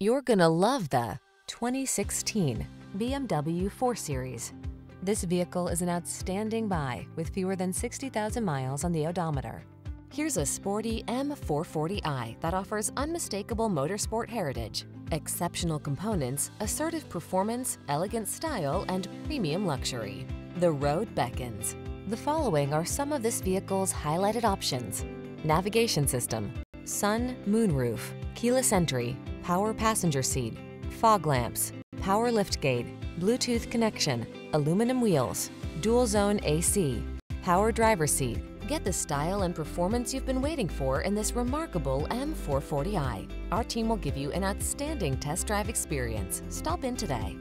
You're gonna love the 2016 BMW 4 Series. This vehicle is an outstanding buy with fewer than 60,000 miles on the odometer. Here's a sporty M440i that offers unmistakable motorsport heritage, exceptional components, assertive performance, elegant style, and premium luxury. The road beckons. The following are some of this vehicle's highlighted options. Navigation system, sun, moonroof, keyless entry, power passenger seat, fog lamps, power liftgate, Bluetooth connection, aluminum wheels, dual zone AC, power driver seat. Get the style and performance you've been waiting for in this remarkable M440i. Our team will give you an outstanding test drive experience. Stop in today.